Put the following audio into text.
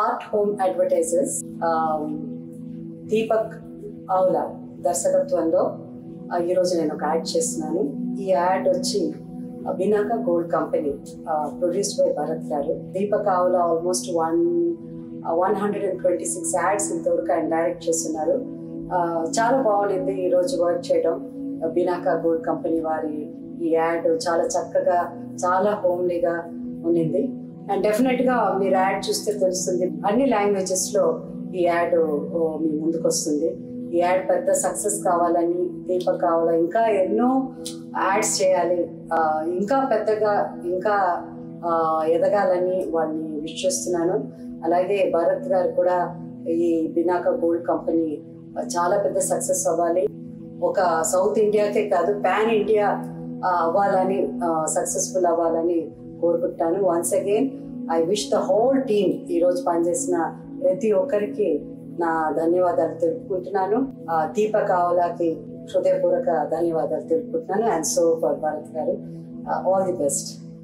Art home advertisers Deepak Avula దర్శకత్వంలో ఈరోజు నేను ఒక యాడ్ చేస్తున్నాను. ఈ యాడ్ వచ్చి Binaca gold company produced by Bharat garu. Deepak Avula almost one one hundred and twenty six ads ఇంతవరకు ఆయన డైరెక్ట్ చేస్తున్నారు. చాలా బాగుండింది ఈరోజు వర్క్ చేయడం. బినాక గోల్డ్ కంపెనీ వారి ఈ యాడ్ చాలా చక్కగా చాలా హోమ్లీగా ఉండింది. అండ్ డెఫినెట్గా మీరు యాడ్ చూస్తే తెలుస్తుంది. అన్ని లాంగ్వేజెస్లో ఈ యాడ్ మీ ముందుకు వస్తుంది. ఈ యాడ్ పెద్ద సక్సెస్ కావాలని దీపక్ కావాలని ఇంకా ఎన్నో యాడ్స్ చేయాలి. ఇంకా పెద్దగా ఇంకా ఎదగాలని వాడిని విష్ చేస్తున్నాను. అలాగే భరత్ గారు కూడా ఈ బినాక గోల్డ్ కంపెనీ చాలా పెద్ద సక్సెస్ అవ్వాలి. ఒక సౌత్ ఇండియాకే కాదు పాన్ ఇండియా అవ్వాలని సక్సెస్ఫుల్ అవ్వాలని కోరుకుంటాను. Once again I wish the whole team ఈ రోజు పనిచేసిన ప్రతి ఒక్కరికి నా ధన్యవాదాలు తెలుపుకుంటున్నాను. ఆ, దీపక్ ఆవలాకి హృదయపూర్వక ధన్యవాదాలు తెలుపుకుంటున్నాను. అండ్ సో ఫర్ భారత్ గారు ఆల్ ది బెస్ట్